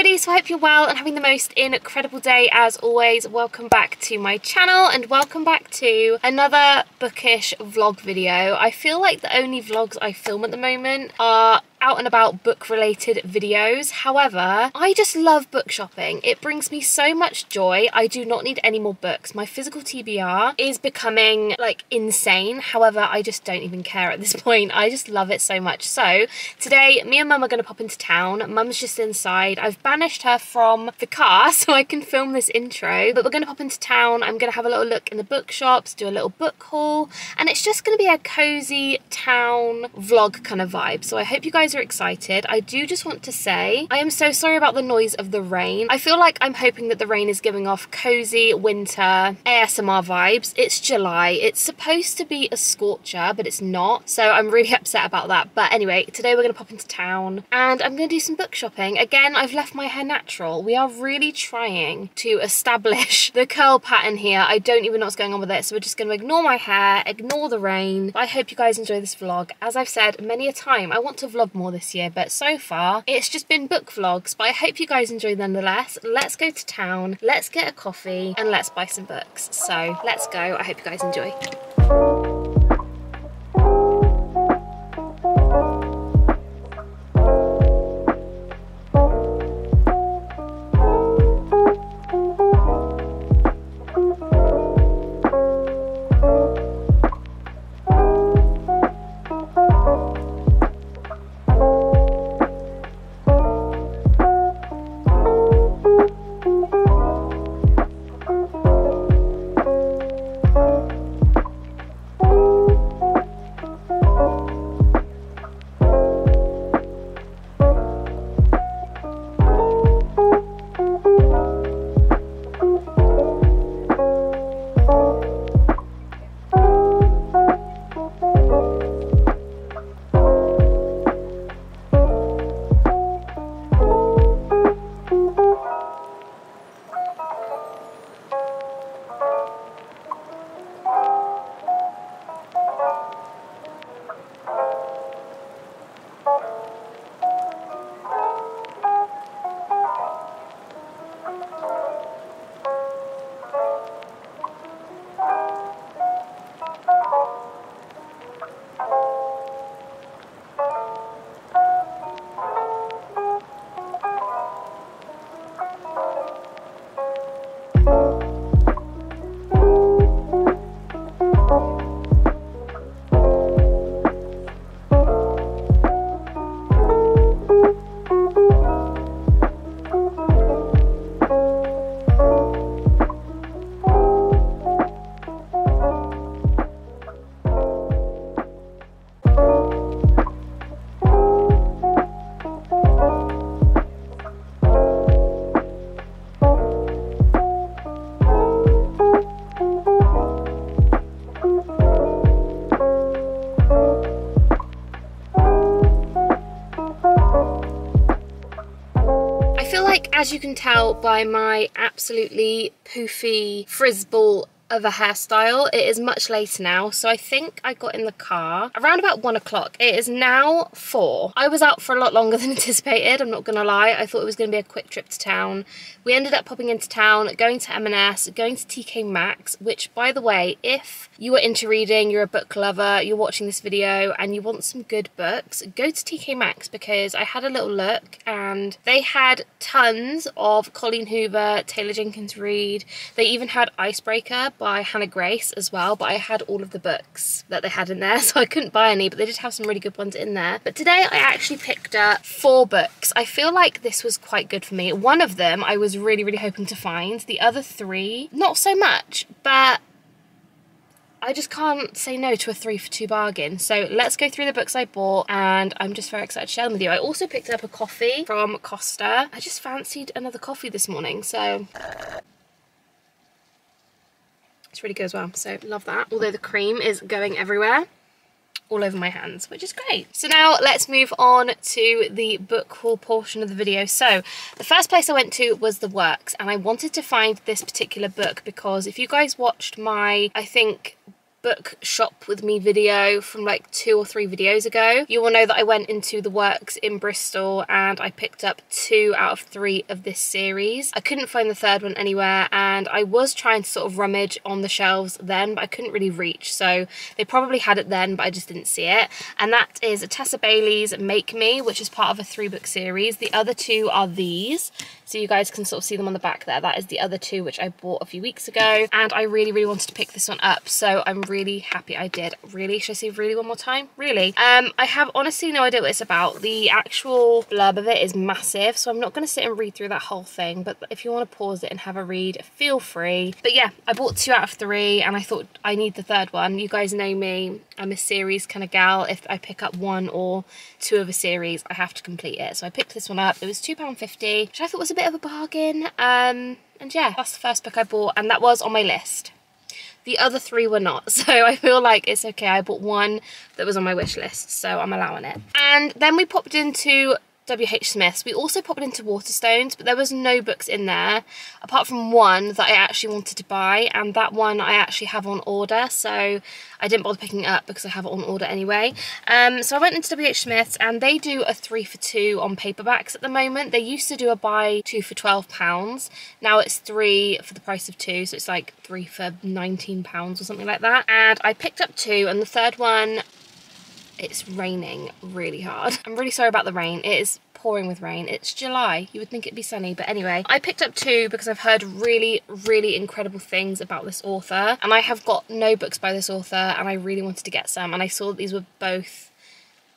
everybody, so I hope you're well and having the most incredible day as always. Welcome back to my channel and welcome back to another bookish vlog video. I feel like the only vlogs I film at the moment are out and about book related videos. However, I just love book shopping. It brings me so much joy. I do not need any more books. My physical TBR is becoming like insane. However, I just don't even care at this point. I just love it so much. So today, me and mum are going to pop into town. Mum's just inside. I've banished her from the car so I can film this intro, but we're going to pop into town. I'm going to have a little look in the bookshops, do a little book haul, and it's just going to be a cozy town vlog kind of vibe. So I hope you guys guys are excited, I do just want to say I am so sorry about the noise of the rain. I feel like I'm hoping that the rain is giving off cozy winter ASMR vibes. It's July. It's supposed to be a scorcher, but it's not. So I'm really upset about that. But anyway, today we're going to pop into town and I'm going to do some book shopping. Again, I've left my hair natural. We are really trying to establish the curl pattern here. I don't even know what's going on with it. So we're just going to ignore my hair, ignore the rain. I hope you guys enjoy this vlog. As I've said many a time, I want to vlog more more this year, but so far it's just been book vlogs. But I hope you guys enjoy nonetheless. Let's go to town, let's get a coffee, and let's buy some books. So let's go. I hope you guys enjoy. As you can tell by my absolutely poofy frizzball of a hairstyle. It is much later now, so I think I got in the car around about one o'clock. It is now four. I was out for a lot longer than anticipated, I'm not gonna lie. I thought it was gonna be a quick trip to town. We ended up popping into town, going to M&S, going to TK Maxx, which by the way, if you are into reading, you're a book lover, you're watching this video and you want some good books, go to TK Maxx because I had a little look and they had tons of Colleen Hoover, Taylor Jenkins Reid. They even had Icebreaker by Hannah Grace as well, but I had all of the books that they had in there, so I couldn't buy any, but they did have some really good ones in there. But today I actually picked up four books. I feel like this was quite good for me. One of them I was really, really hoping to find. The other three, not so much, but I just can't say no to a three for two bargain. So let's go through the books I bought and I'm just very excited to share them with you. I also picked up a coffee from Costa. I just fancied another coffee this morning, so really good as well. So love that. Although the cream is going everywhere all over my hands, which is great. So now let's move on to the book haul portion of the video. So the first place I went to was The Works and I wanted to find this particular book because if you guys watched my, I think, book shop with me video from like two or three videos ago, you will know that I went into the works in Bristol and I picked up two out of three of this series. I couldn't find the third one anywhere and I was trying to sort of rummage on the shelves then, but I couldn't really reach. So they probably had it then, but I just didn't see it. And that is Tessa Bailey's Make Me, which is part of a three book series. The other two are these. So you guys can sort of see them on the back there. That is the other two, which I bought a few weeks ago. And I really, really wanted to pick this one up. So I'm really happy I did. Really? Should I say really one more time? Really? Um, I have honestly no idea what it's about. The actual blurb of it is massive. So I'm not going to sit and read through that whole thing. But if you want to pause it and have a read, feel free. But yeah, I bought two out of three and I thought I need the third one. You guys know me. I'm a series kind of gal. If I pick up one or two of a series, I have to complete it. So I picked this one up. It was £2.50, which I thought was a bit of a bargain. Um, and yeah, that's the first book I bought and that was on my list. The other three were not, so I feel like it's okay. I bought one that was on my wish list, so I'm allowing it. And then we popped into WH Smith's. We also popped into Waterstones, but there was no books in there, apart from one that I actually wanted to buy, and that one I actually have on order, so I didn't bother picking it up because I have it on order anyway. Um, so I went into WH Smith's, and they do a three for two on paperbacks at the moment. They used to do a buy two for £12. Now it's three for the price of two, so it's like three for £19 or something like that. And I picked up two, and the third one it's raining really hard. I'm really sorry about the rain. It is pouring with rain. It's July. You would think it'd be sunny, but anyway. I picked up two because I've heard really, really incredible things about this author. And I have got no books by this author and I really wanted to get some. And I saw that these were both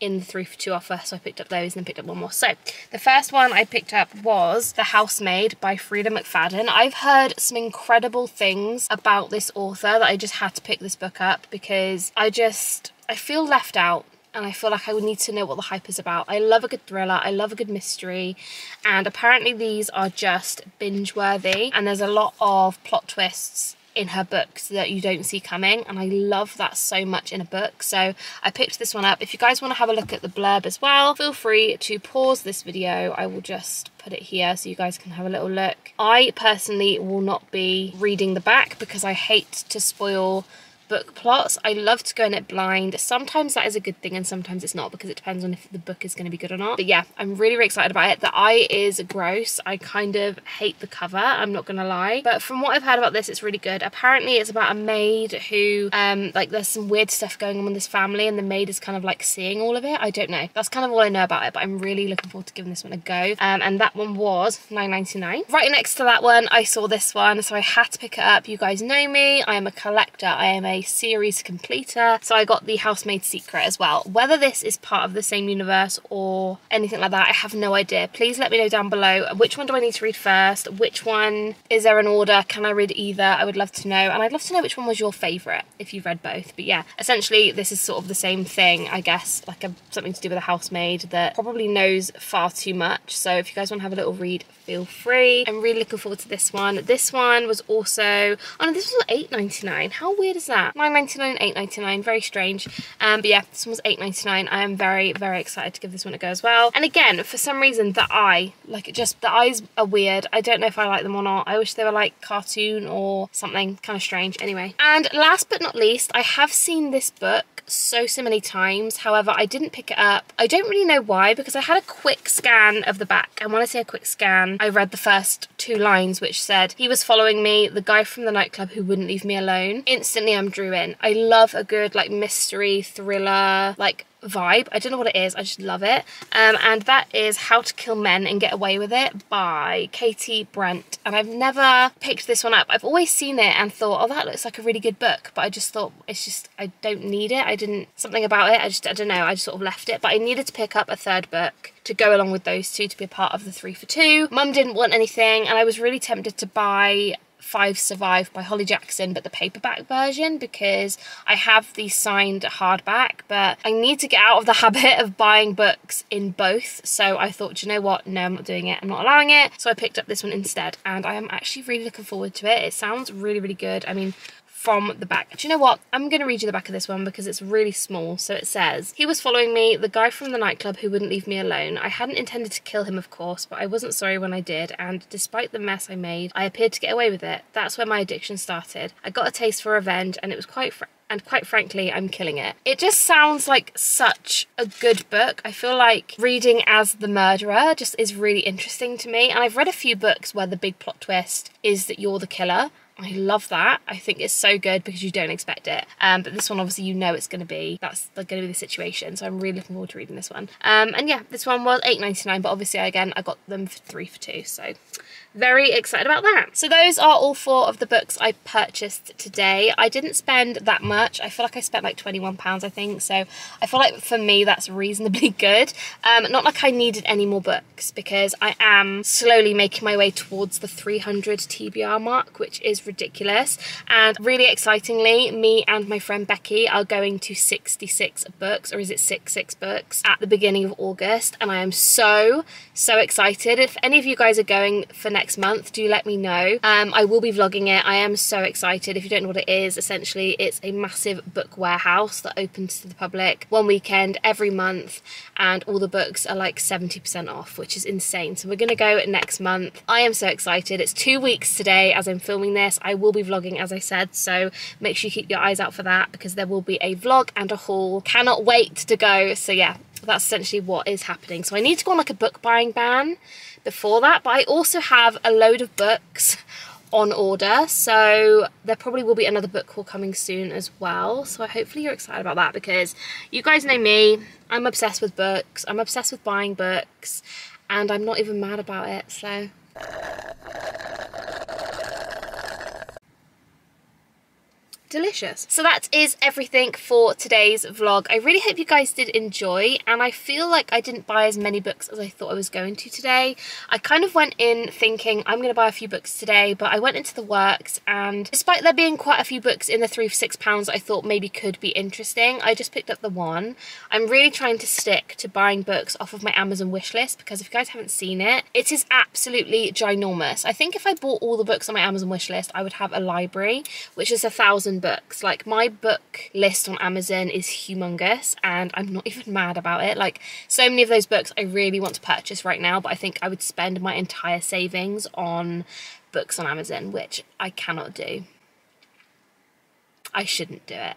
in the three for two offer so I picked up those and then picked up one more so the first one I picked up was The Housemaid by Freida McFadden I've heard some incredible things about this author that I just had to pick this book up because I just I feel left out and I feel like I would need to know what the hype is about. I love a good thriller, I love a good mystery, and apparently these are just binge worthy, and there's a lot of plot twists in her books that you don't see coming and I love that so much in a book. So I picked this one up. If you guys want to have a look at the blurb as well feel free to pause this video. I will just put it here so you guys can have a little look. I personally will not be reading the back because I hate to spoil book plots. I love to go in it blind. Sometimes that is a good thing and sometimes it's not because it depends on if the book is going to be good or not. But yeah, I'm really, really excited about it. The eye is gross. I kind of hate the cover, I'm not going to lie. But from what I've heard about this, it's really good. Apparently it's about a maid who, um, like there's some weird stuff going on in this family and the maid is kind of like seeing all of it. I don't know. That's kind of all I know about it, but I'm really looking forward to giving this one a go. Um, and that one was 9.99. Right next to that one, I saw this one, so I had to pick it up. You guys know me. I am a collector. I am a series completer. So I got the Housemaid Secret as well. Whether this is part of the same universe or anything like that, I have no idea. Please let me know down below. Which one do I need to read first? Which one, is there an order? Can I read either? I would love to know. And I'd love to know which one was your favourite if you've read both. But yeah, essentially this is sort of the same thing, I guess, like a, something to do with a housemaid that probably knows far too much. So if you guys want to have a little read, feel free. I'm really looking forward to this one. This one was also, oh no, this was $8.99. How weird is that? 9.99 8.99 very strange. Um but yeah this one was 8.99 i am very very excited to give this one a go as well. And again for some reason the eye like it just the eyes are weird. I don't know if i like them or not. I wish they were like cartoon or something kind of strange. Anyway. And last but not least i have seen this book so so many times. However I didn't pick it up. I don't really know why because I had a quick scan of the back. And when I say a quick scan I read the first two lines which said he was following me the guy from the nightclub who wouldn't leave me alone. Instantly I'm drew in. I love a good like mystery thriller like vibe. I don't know what it is, I just love it. Um, and that is How to Kill Men and Get Away With It by Katy Brent. And I've never picked this one up. I've always seen it and thought, oh, that looks like a really good book. But I just thought, it's just, I don't need it. I didn't, something about it, I just, I don't know, I just sort of left it. But I needed to pick up a third book to go along with those two to be a part of the three for two. Mum didn't want anything and I was really tempted to buy Five Survive by Holly Jackson, but the paperback version because I have the signed hardback, but I need to get out of the habit of buying books in both. So I thought, you know what? No, I'm not doing it. I'm not allowing it. So I picked up this one instead, and I am actually really looking forward to it. It sounds really, really good. I mean, from the back. Do you know what? I'm going to read you the back of this one because it's really small. So it says, He was following me, the guy from the nightclub who wouldn't leave me alone. I hadn't intended to kill him, of course, but I wasn't sorry when I did. And despite the mess I made, I appeared to get away with it. That's where my addiction started. I got a taste for revenge and it was quite and quite frankly, I'm killing it. It just sounds like such a good book. I feel like reading as the murderer just is really interesting to me. And I've read a few books where the big plot twist is that you're the killer. I love that. I think it's so good because you don't expect it. Um, but this one, obviously, you know it's going to be, that's going to be the situation. So I'm really looking forward to reading this one. Um, and yeah, this one was eight ninety nine, but obviously, again, I got them for three for two. So very excited about that. So those are all four of the books I purchased today. I didn't spend that much. I feel like I spent like £21, I think. So I feel like for me, that's reasonably good. Um, not like I needed any more books because I am slowly making my way towards the 300 TBR mark, which is ridiculous. And really excitingly, me and my friend Becky are going to 66 books, or is it 66 books, at the beginning of August. And I am so, so excited. If any of you guys are going for next next month, do let me know. Um, I will be vlogging it. I am so excited. If you don't know what it is, essentially it's a massive book warehouse that opens to the public one weekend every month and all the books are like 70% off, which is insane. So we're going to go next month. I am so excited. It's two weeks today as I'm filming this. I will be vlogging as I said, so make sure you keep your eyes out for that because there will be a vlog and a haul. Cannot wait to go. So yeah, that's essentially what is happening. So I need to go on like a book buying ban before that, but I also have a load of books on order so there probably will be another book haul coming soon as well so hopefully you're excited about that because you guys know me I'm obsessed with books I'm obsessed with buying books and I'm not even mad about it so delicious. So that is everything for today's vlog. I really hope you guys did enjoy and I feel like I didn't buy as many books as I thought I was going to today. I kind of went in thinking I'm going to buy a few books today but I went into the works and despite there being quite a few books in the three for six pounds I thought maybe could be interesting, I just picked up the one. I'm really trying to stick to buying books off of my Amazon wishlist because if you guys haven't seen it, it is absolutely ginormous. I think if I bought all the books on my Amazon wishlist I would have a library which is a thousand books. Like my book list on Amazon is humongous and I'm not even mad about it. Like so many of those books I really want to purchase right now, but I think I would spend my entire savings on books on Amazon, which I cannot do. I shouldn't do it.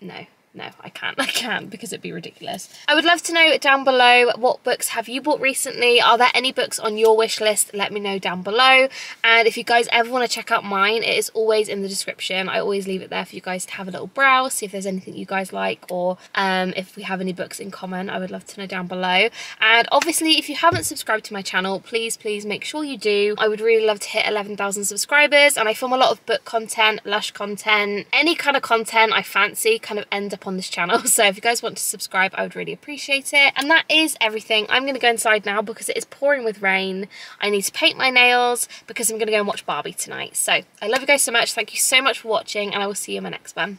No no, I can't. I can't because it'd be ridiculous. I would love to know down below what books have you bought recently? Are there any books on your wish list? Let me know down below. And if you guys ever want to check out mine, it is always in the description. I always leave it there for you guys to have a little browse, see if there's anything you guys like or um, if we have any books in common. I would love to know down below. And obviously, if you haven't subscribed to my channel, please, please make sure you do. I would really love to hit 11,000 subscribers and I film a lot of book content, lush content, any kind of content I fancy kind of end on this channel. So if you guys want to subscribe, I would really appreciate it. And that is everything. I'm going to go inside now because it is pouring with rain. I need to paint my nails because I'm going to go and watch Barbie tonight. So I love you guys so much. Thank you so much for watching and I will see you in my next one.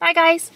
Bye guys.